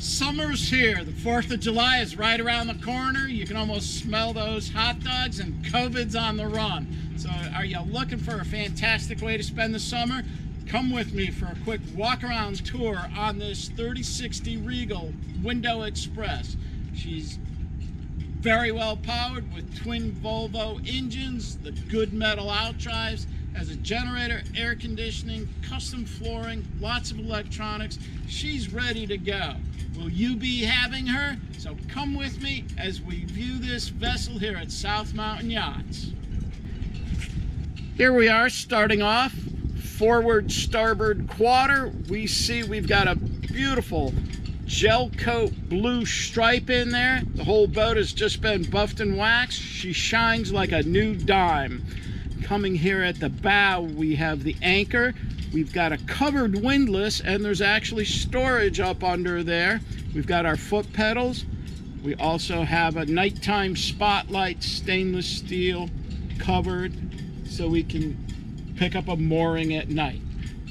Summer's here. The 4th of July is right around the corner. You can almost smell those hot dogs and COVID's on the run. So are you looking for a fantastic way to spend the summer? Come with me for a quick walk around tour on this 3060 Regal Window Express. She's very well powered with twin Volvo engines, the good metal outdrives, has a generator, air conditioning, custom flooring, lots of electronics. She's ready to go. Will you be having her? So come with me as we view this vessel here at South Mountain Yachts. Here we are starting off forward starboard quarter. We see we've got a beautiful gel coat blue stripe in there. The whole boat has just been buffed and waxed. She shines like a new dime. Coming here at the bow, we have the anchor. We've got a covered windlass and there's actually storage up under there. We've got our foot pedals. We also have a nighttime spotlight, stainless steel, covered, so we can pick up a mooring at night.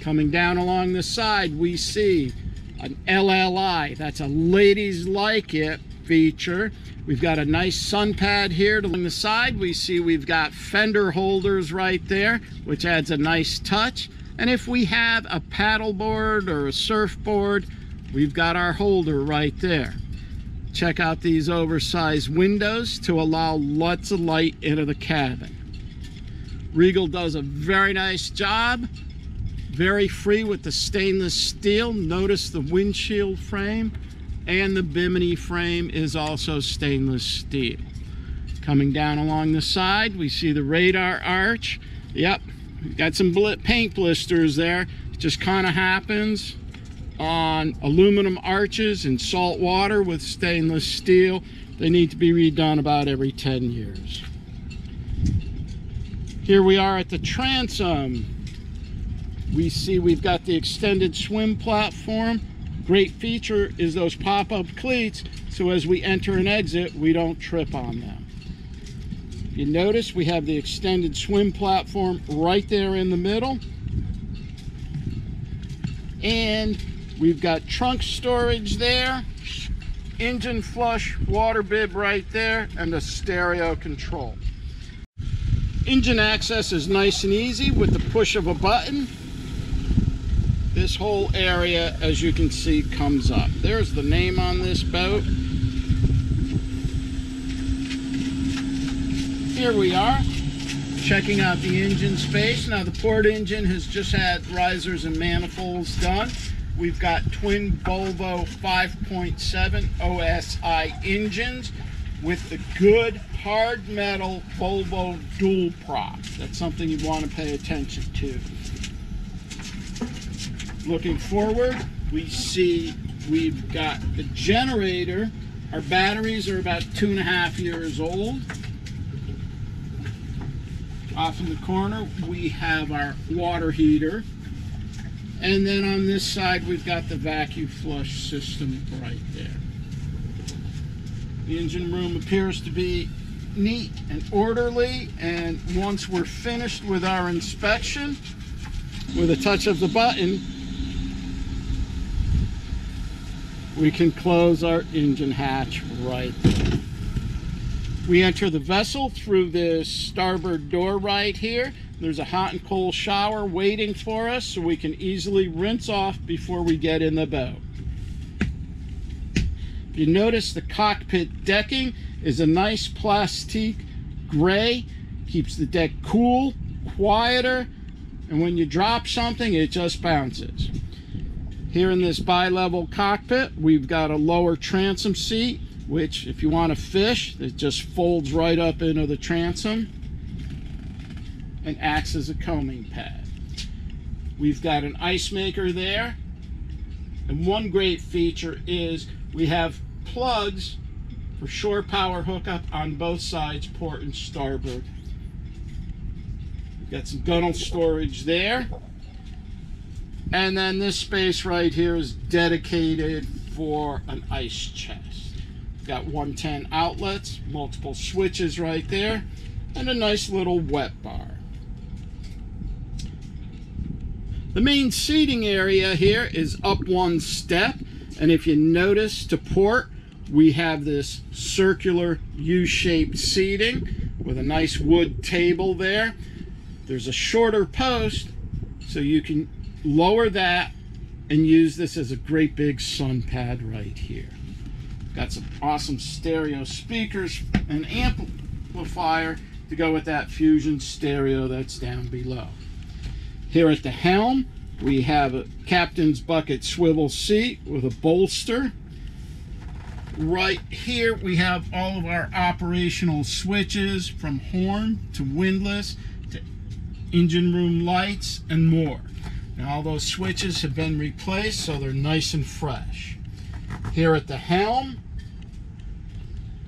Coming down along the side, we see an LLI. That's a ladies like it feature. We've got a nice sun pad here along the side. We see we've got fender holders right there, which adds a nice touch. And if we have a paddleboard or a surfboard, we've got our holder right there. Check out these oversized windows to allow lots of light into the cabin. Regal does a very nice job very free with the stainless steel. Notice the windshield frame and the bimini frame is also stainless steel. Coming down along the side, we see the radar arch. Yep, got some paint blisters there. It just kind of happens on aluminum arches and salt water with stainless steel. They need to be redone about every 10 years. Here we are at the transom we see we've got the extended swim platform. Great feature is those pop-up cleats, so as we enter and exit, we don't trip on them. You notice we have the extended swim platform right there in the middle. And we've got trunk storage there, engine flush water bib right there, and a stereo control. Engine access is nice and easy with the push of a button this whole area, as you can see, comes up. There's the name on this boat. Here we are, checking out the engine space. Now the port engine has just had risers and manifolds done. We've got twin Volvo 5.7 OSI engines with the good hard metal Volvo dual prop. That's something you want to pay attention to. Looking forward, we see we've got the generator. Our batteries are about two and a half years old. Off in the corner, we have our water heater. And then on this side, we've got the Vac-u-Flush system right there. The engine room appears to be neat and orderly. And once we're finished with our inspection, with a touch of the button, we can close our engine hatch right there. We enter the vessel through this starboard door right here. There's a hot and cold shower waiting for us so we can easily rinse off before we get in the boat. You notice the cockpit decking is a nice plastic gray, keeps the deck cool, quieter, and when you drop something, it just bounces. Here in this bi-level cockpit, we've got a lower transom seat, which if you want to fish, it just folds right up into the transom and acts as a coaming pad. We've got an ice maker there. And one great feature is we have plugs for shore power hookup on both sides, port and starboard. We've got some gunnel storage there. And then this space right here is dedicated for an ice chest. Got 110 outlets, multiple switches right there, and a nice little wet bar. The main seating area here is up one step, And if you notice to port, we have this circular U-shaped seating with a nice wood table there. There's a shorter post, so you can lower that and use this as a great big sun pad right here. Got some awesome stereo speakers and amplifier to go with that Fusion stereo that's down below. Here at the helm, we have a captain's bucket swivel seat with a bolster. Right here, we have all of our operational switches from horn to windlass to engine room lights and more. Now all those switches have been replaced so they're nice and fresh. Here at the helm,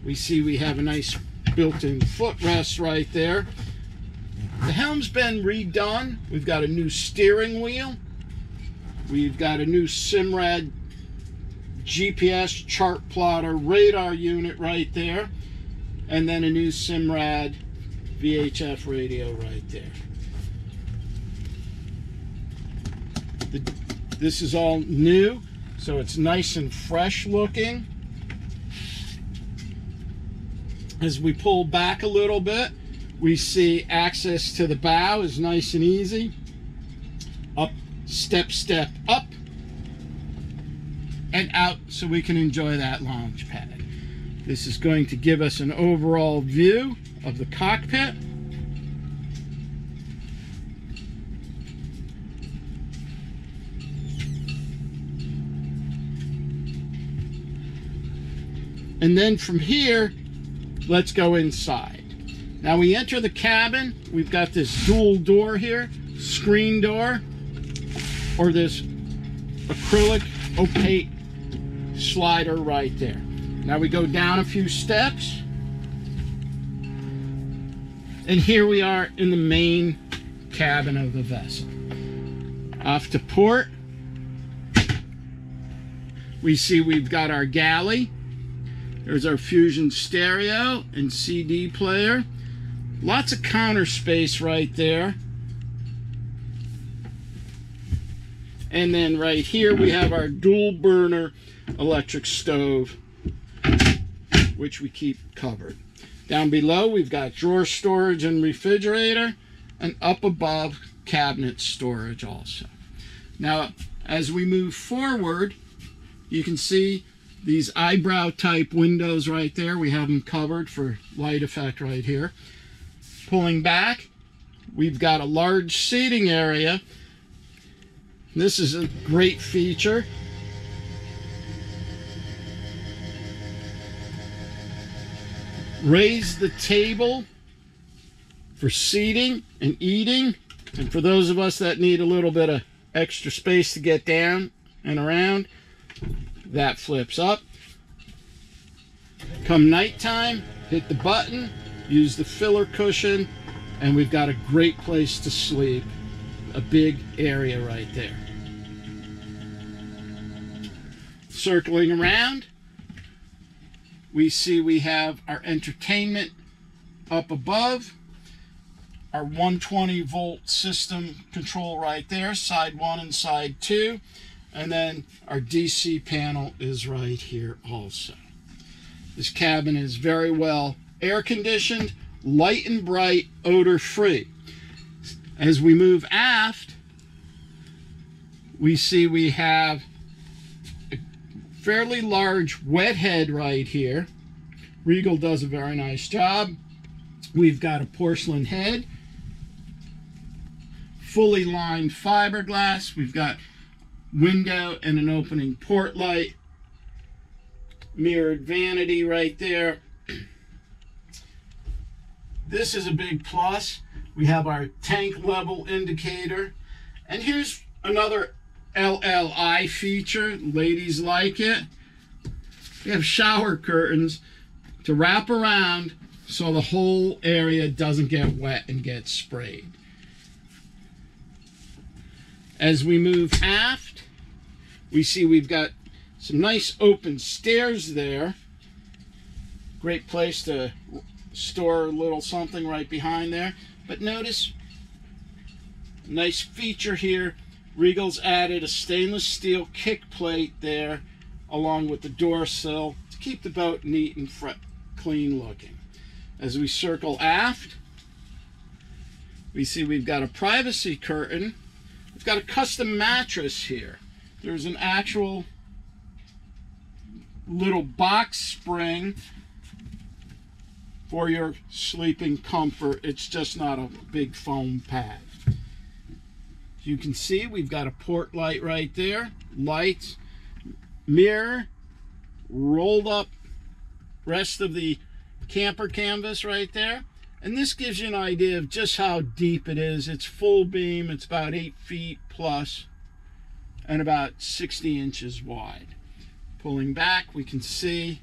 we see we have a nice built-in footrest right there. The helm's been redone. We've got a new steering wheel. We've got a new Simrad GPS chart plotter radar unit right there. And then a new Simrad VHF radio right there. The, this is all new, so it's nice and fresh looking. As we pull back a little bit, we see access to the bow is nice and easy. Up, step, step, up, and out so we can enjoy that launch pad. This is going to give us an overall view of the cockpit. And then from here, let's go inside. Now we enter the cabin. We've got this dual door here, screen door, or this acrylic opaque slider right there. Now we go down a few steps. And here we are in the main cabin of the vessel. Off to port. We see we've got our galley there's our Fusion stereo and CD player. Lots of counter space right there. And then right here we have our dual burner electric stove, which we keep covered. Down below we've got drawer storage and refrigerator, and up above cabinet storage also. Now, as we move forward, you can see these eyebrow type windows right there, we have them covered for light effect right here. Pulling back, we've got a large seating area. This is a great feature. Raise the table for seating and eating. And for those of us that need a little bit of extra space to get down and around, that flips up. Come nighttime, hit the button, use the filler cushion, and we've got a great place to sleep. A big area right there. Circling around, we see we have our entertainment up above, our 120 volt system control right there, side one and side two. And then our DC panel is right here also. This cabin is very well air conditioned, light and bright, odor free. As we move aft, we see we have a fairly large wet head right here. Regal does a very nice job. We've got a porcelain head, fully lined fiberglass. We've got window and an opening port light. Mirrored vanity right there. This is a big plus. We have our tank level indicator. And here's another LLI feature. Ladies like it. We have shower curtains to wrap around so the whole area doesn't get wet and get sprayed. As we move aft, we see we've got some nice open stairs there. Great place to store a little something right behind there. But notice, nice feature here. Regal's added a stainless steel kick plate there along with the door sill to keep the boat neat and clean looking. As we circle aft, we see we've got a privacy curtain. We've got a custom mattress here. There's an actual little box spring for your sleeping comfort. It's just not a big foam pad. You can see we've got a port light right there, light, mirror, rolled up rest of the camper canvas right there. And this gives you an idea of just how deep it is. It's full beam, it's about eight feet plus and about 60 inches wide. Pulling back, we can see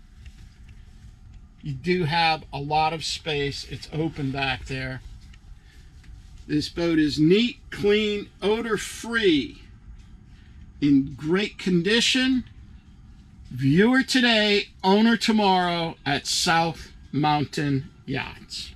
you do have a lot of space. It's open back there. This boat is neat, clean, odor-free, in great condition. Viewer today, owner tomorrow at South Mountain Yachts.